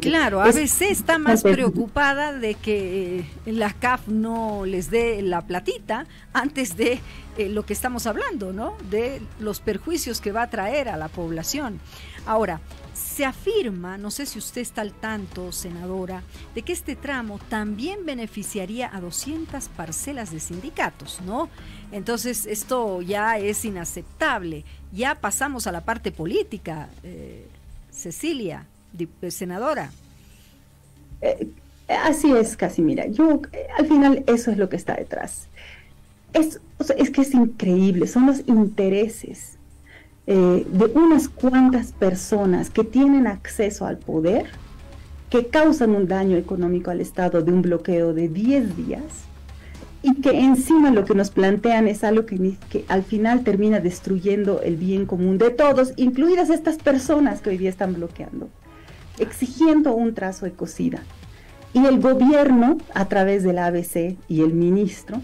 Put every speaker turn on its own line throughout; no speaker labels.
Claro, ABC está más preocupada de que eh, la CAF no les dé la platita antes de eh, lo que estamos hablando, ¿no? De los perjuicios que va a traer a la población. Ahora, se afirma, no sé si usted está al tanto, senadora, de que este tramo también beneficiaría a 200 parcelas de sindicatos, ¿no? Entonces, esto ya es inaceptable. Ya pasamos a la parte política, eh, Cecilia. Eh, senadora.
Eh, así es, Casimira. Yo, eh, al final, eso es lo que está detrás. Es, es que es increíble, son los intereses de unas cuantas personas que tienen acceso al poder, que causan un daño económico al Estado de un bloqueo de 10 días y que encima lo que nos plantean es algo que, que, al final termina destruyendo el bien común de todos, incluidas estas personas que hoy día están bloqueando exigiendo un trazo de cocida. Y el gobierno, a través del ABC y el ministro,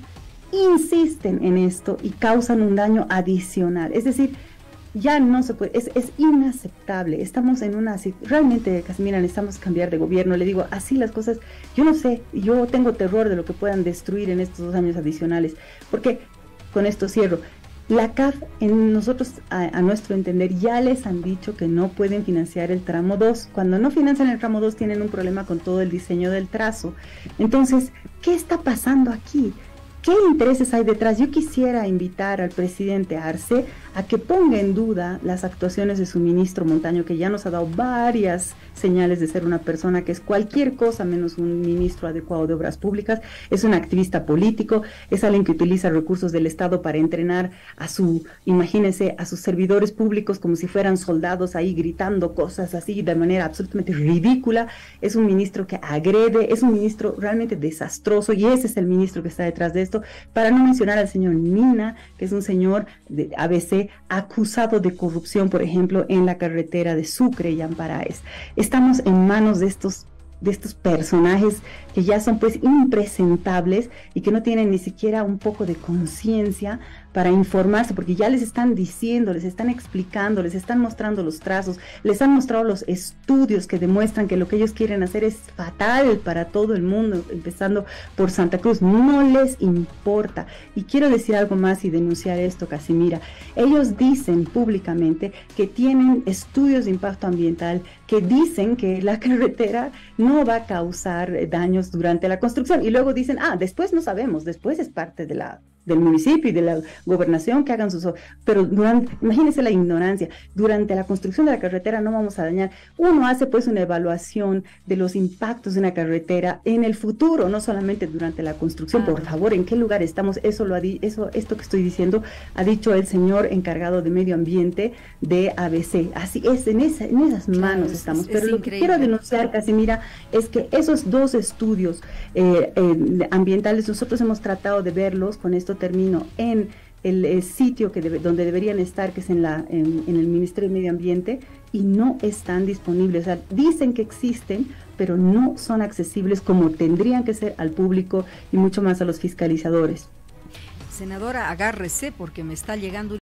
insisten en esto y causan un daño adicional. Es decir, ya no se puede, es, es inaceptable. Estamos en una, realmente, Casimira, necesitamos cambiar de gobierno. Le digo, así las cosas, yo no sé, yo tengo terror de lo que puedan destruir en estos dos años adicionales, porque con esto cierro. La CAF, en nosotros, a, nuestro entender, ya les han dicho que no pueden financiar el tramo 2. Cuando no financian el tramo 2 tienen un problema con todo el diseño del trazo. Entonces, ¿qué está pasando aquí? ¿Qué intereses hay detrás? Yo quisiera invitar al presidente Arce a que ponga en duda las actuaciones de su ministro Montaño, que ya nos ha dado varias señales de ser una persona que es cualquier cosa menos un ministro adecuado de obras públicas, es un activista político, es alguien que utiliza recursos del Estado para entrenar a su, imagínense, a sus servidores públicos como si fueran soldados ahí gritando cosas así de manera absolutamente ridícula, es un ministro que agrede, es un ministro realmente desastroso y ese es el ministro que está detrás de para no mencionar al señor Mina, que es un señor de ABC acusado de corrupción, por ejemplo, en la carretera de Sucre y Amparaes. Estamos en manos de estos de estos personajes que ya son pues impresentables y que no tienen ni siquiera un poco de conciencia para informarse, porque ya les están diciendo, les están explicando, les están mostrando los trazos, les han mostrado los estudios que demuestran que lo que ellos quieren hacer es fatal para todo el mundo, empezando por Santa Cruz. No les importa. Y quiero decir algo más y denunciar esto, Casimira. Ellos dicen públicamente que tienen estudios de impacto ambiental que dicen que la carretera no va a causar daños durante la construcción. Y luego dicen, ah, después no sabemos, después es parte de la del municipio y de la gobernación que hagan sus pero durante imagínense la ignorancia durante la construcción de la carretera no vamos a dañar. Uno hace pues una evaluación de los impactos de una carretera en el futuro no solamente durante la construcción. Por favor en qué lugar estamos eso lo ha eso esto que estoy diciendo ha dicho el señor encargado de medio ambiente de ABC así es en, esa, en esas manos estamos. pero lo que quiero denunciar Casimira es que esos dos estudios eh, eh, ambientales nosotros hemos tratado de verlos con termino, en el, sitio que donde deberían estar, que es en, la, en, el Ministerio de Medio Ambiente, y no están disponibles. O sea, dicen que existen, pero no son accesibles como tendrían que ser al público y mucho más a los fiscalizadores.
Senadora, agárrese porque me está llegando